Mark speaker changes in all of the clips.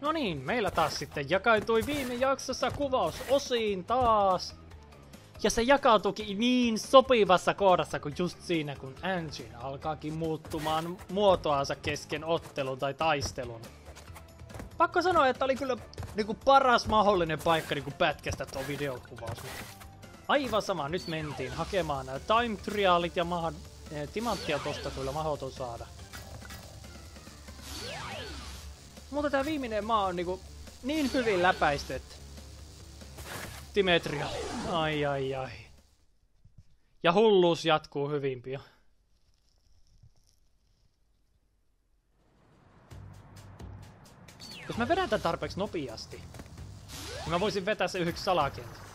Speaker 1: No niin, meillä taas sitten jakautui viime jaksossa kuvaus osiin taas. Ja se jakautuikin niin sopivassa kohdassa kuin just siinä, kun Engine alkaakin muuttumaan muotoansa kesken ottelun tai taistelun. Pakko sanoa, että oli kyllä niinku paras mahdollinen paikka niinku pätkästä tuo videokuvaus. Aivan sama, nyt mentiin hakemaan nämä time trialit ja maha, eh, timanttia tosta kyllä mahdoton saada. Mutta tää viimeinen maa on niinku niin hyvin läpäisty, että... Timetria. Ai ai ai. Ja hulluus jatkuu hyvin pian. Jos mä vedän tän tarpeeksi nopeasti, niin mä voisin vetää se yhdeksi salakenttä.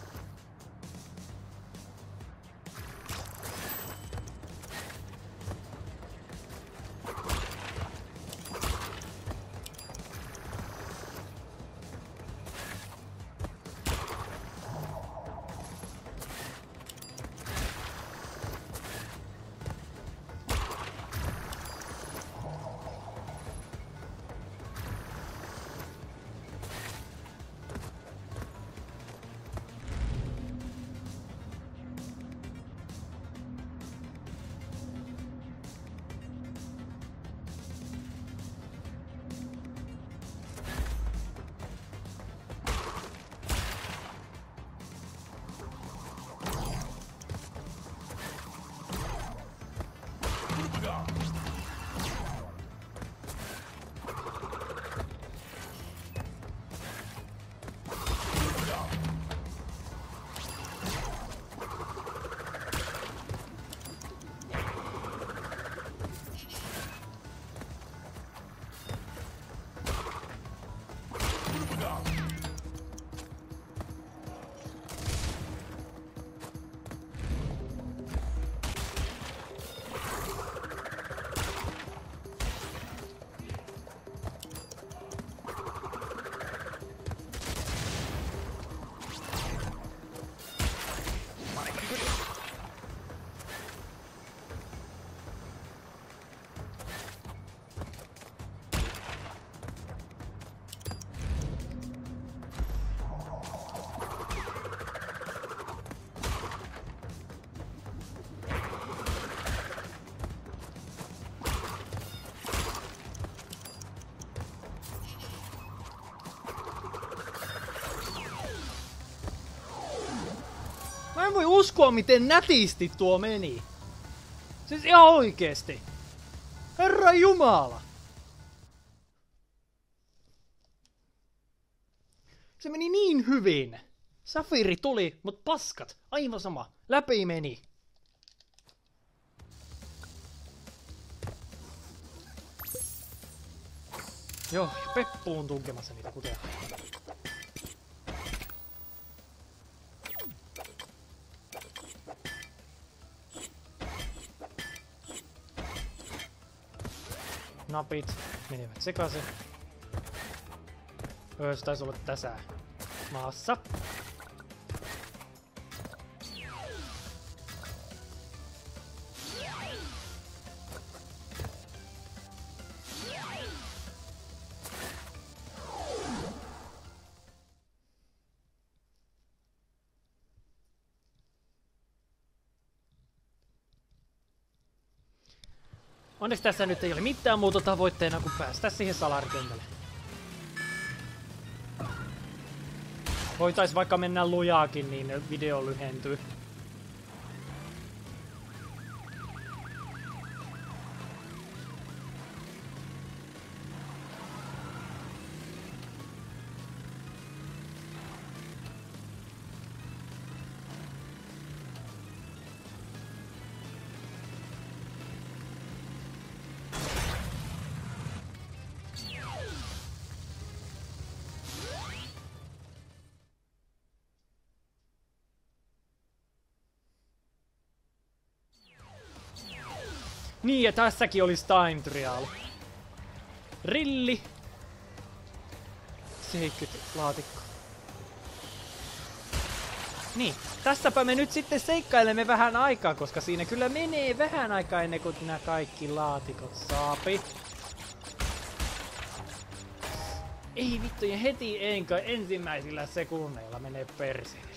Speaker 1: Voi uskoa, miten nätisti tuo meni. Siis ihan oikeesti. Herra Jumala. Se meni niin hyvin. Safiri tuli, mut paskat, aivan sama. Läpi meni. Joo, ja Peppu on tunkemassa niitä kuten napit menivät sekaisin. Öö, se taisi olla tässä maassa. Onneksi tässä nyt ei ole mitään muuta tavoitteena kuin päästä siihen salarikentälle. Voitais vaikka mennä lujaakin, niin video lyhentyy. Niin, ja tässäkin olisi time trial. Rilli. 70 laatikko. Niin, tässäpä me nyt sitten seikkailemme vähän aikaa, koska siinä kyllä menee vähän aikaa ennen kuin nämä kaikki laatikot saapi. Ei vittu, ja heti enkä ensimmäisillä sekunneilla menee perseelle.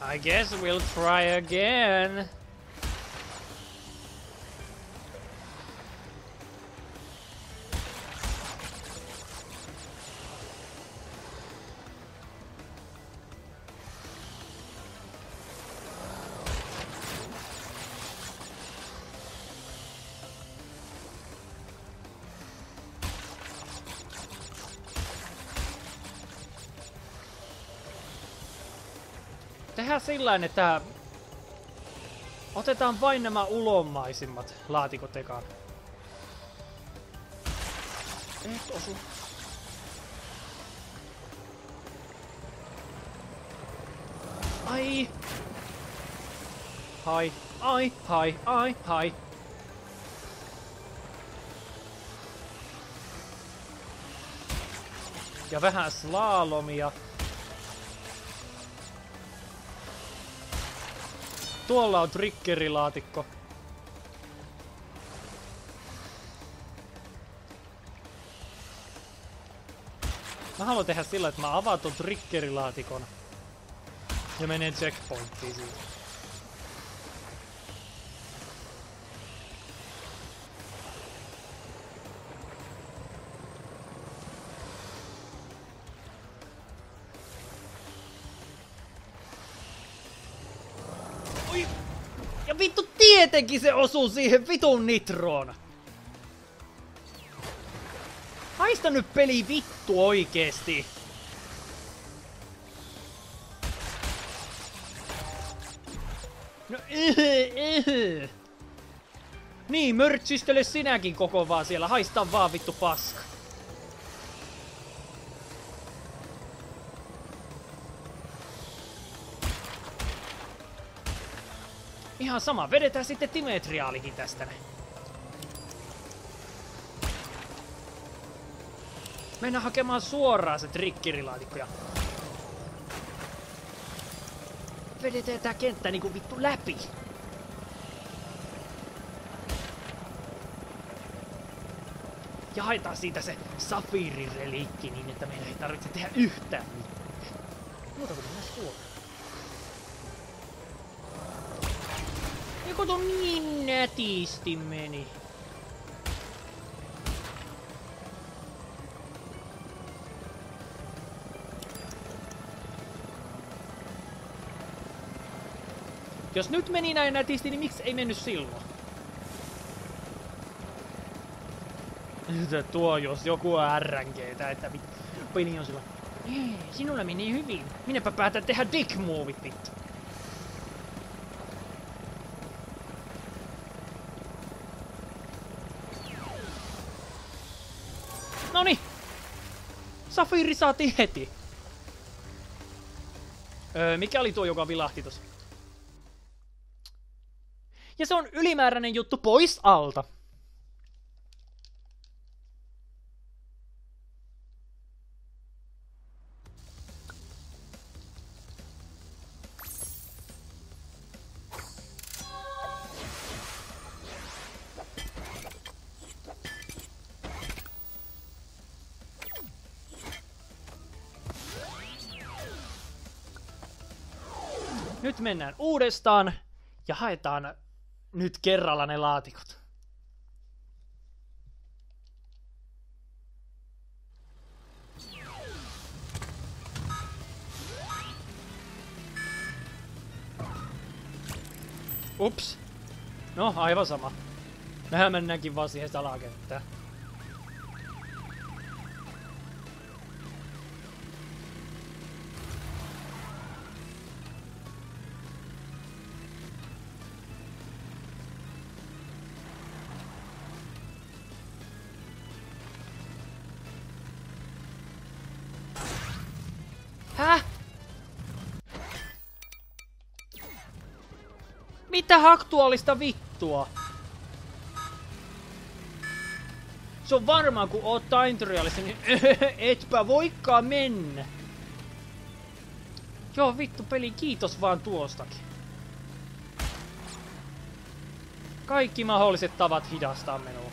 Speaker 1: I guess we'll try again. Tehdään sillä että otetaan vain nämä ulomaisimmat laatikot ekaan. Et osu. Ai. Hai, ai, hai, ai, hai. Ja vähän slalomia. Tuolla on triggerilaatikko. Mä haluan tehdä sillä, että mä avaan ton triggerilaatikon. Ja menen checkpointtiin siitä. Tietenkin se osuu siihen vitun nitroon! Haista nyt peli vittu oikeesti! No yh, yh. Niin, mörtsistele sinäkin koko vaan siellä, haista vaan vittu paska. Ihan sama, vedetään sitten timetriaalikin tästä. Mennään hakemaan suoraan se trikkirilaatikko ja... Vedetään tää kenttä niinku vittu läpi. Ja haetaan siitä se safiirireliikki niin, että meidän ei tarvitse tehdä yhtään mitään. Muuta kuin mennä suoraan. Kato niin nätisti meni. Jos nyt meni näin nätisti, niin miksi ei mennyt silloin? Tuo jos joku RNG, että peli on. Ei, sinulla meni hyvin. Minäpä päätän tehdä dick movit vittu. Safiiri saatiin heti. Öö, mikä oli tuo, joka vilahti tossa? Ja se on ylimääräinen juttu pois alta. Nyt mennään uudestaan ja haetaan nyt kerralla ne laatikot. Ups. No, aivan sama. Mehän mennäänkin vaan siihen salakenttään. Mitä aktuaalista vittua? Se on varmaan, kun oot time niin etpä voikaan mennä. Joo, vittu peli, kiitos vaan tuostakin. Kaikki mahdolliset tavat hidastaa minua.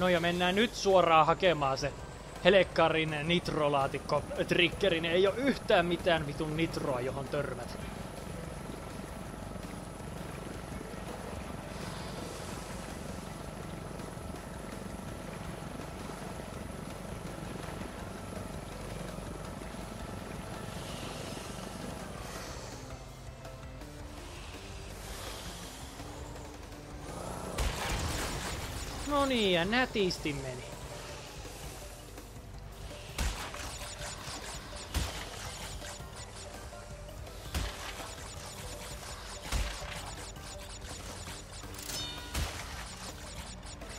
Speaker 1: No ja mennään nyt suoraan hakemaan se Helekkarin nitrolaatikko triggerin. Ei oo yhtään mitään vitun nitroa, johon törmät. Niin, ja nätisti meni.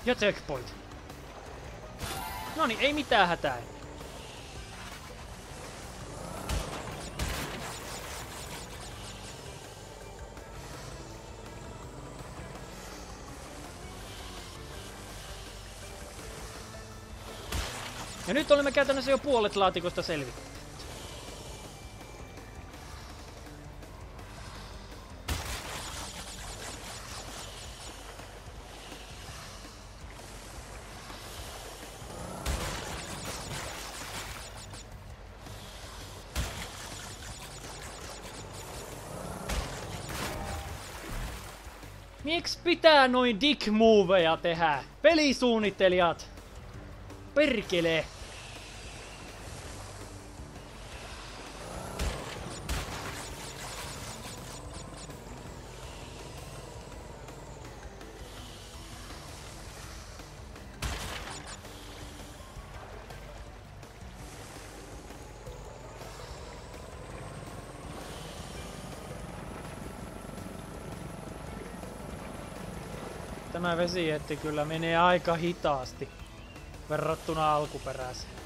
Speaker 1: Ja checkpoint. No niin, ei mitään hätää. Ja nyt olemme käytännössä jo puolet laatikosta selvittäneet. Miksi pitää noin dick moveja tehdä? Pelisuunnittelijat! Perkele! Tämä vesietti kyllä menee aika hitaasti verrattuna alkuperäiseen.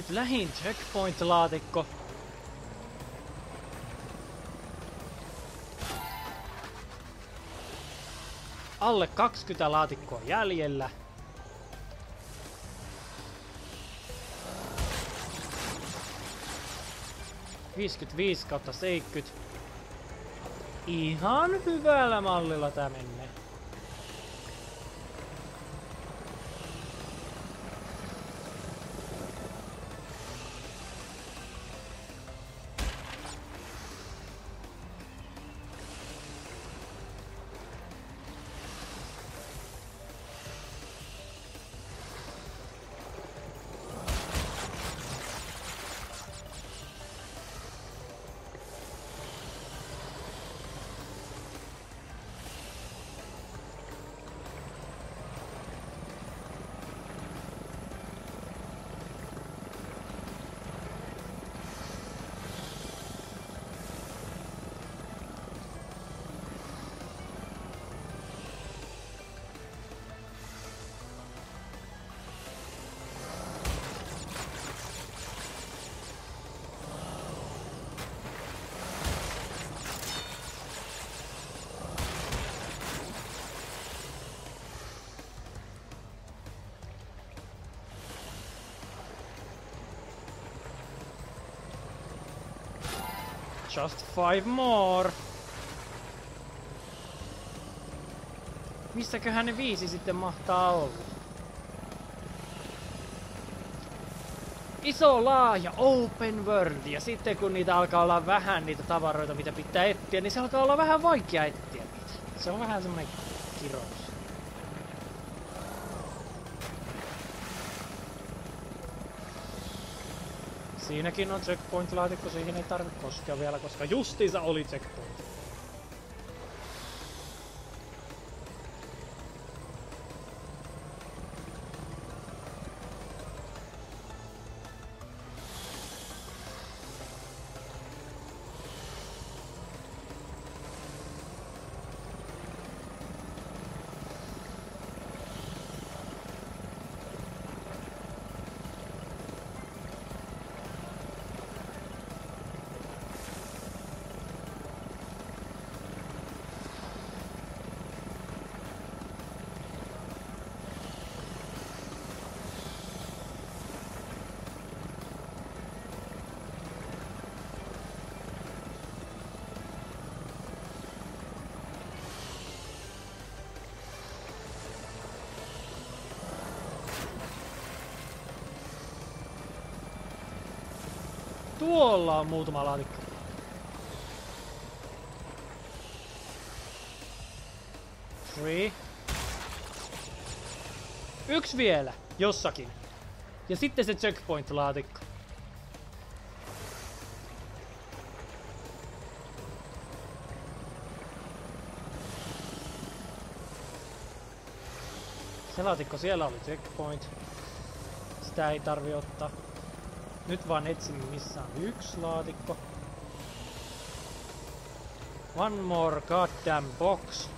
Speaker 1: Nyt lähin checkpoint-laatikko. Alle 20 laatikkoa jäljellä. Viisikymmentäviisi kautta 70. Ihan hyvällä mallilla tää menee. Just five more. Missäköhän ne viisi sitten mahtaa olla? Iso laaja open world ja sitten kun niitä alkaa olla vähän niitä tavaroita mitä pitää etsiä, niin se alkaa olla vähän vaikea etsiä niitä. Se on vähän semmonen kirous. Siinäkin on checkpoint-laatikko, siihen ei tarvitse koskea vielä, koska justiinsa oli checkpoint. Tuolla on muutama laatikko. Three. Yksi vielä, jossakin. Ja sitten se checkpoint-laatikko. Se laatikko siellä oli checkpoint. Sitä ei tarvi ottaa. Nyt vaan etsin missä on yksi laatikko. One more goddamn box.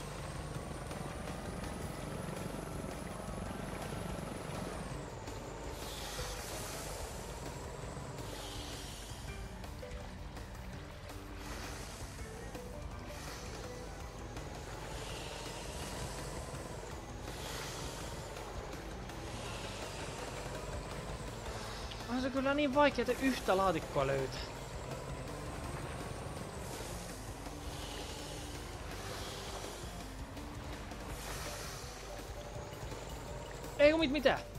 Speaker 1: On se kyllä niin vaikea yhtä laatikkoa löytää. Ei mit mitään.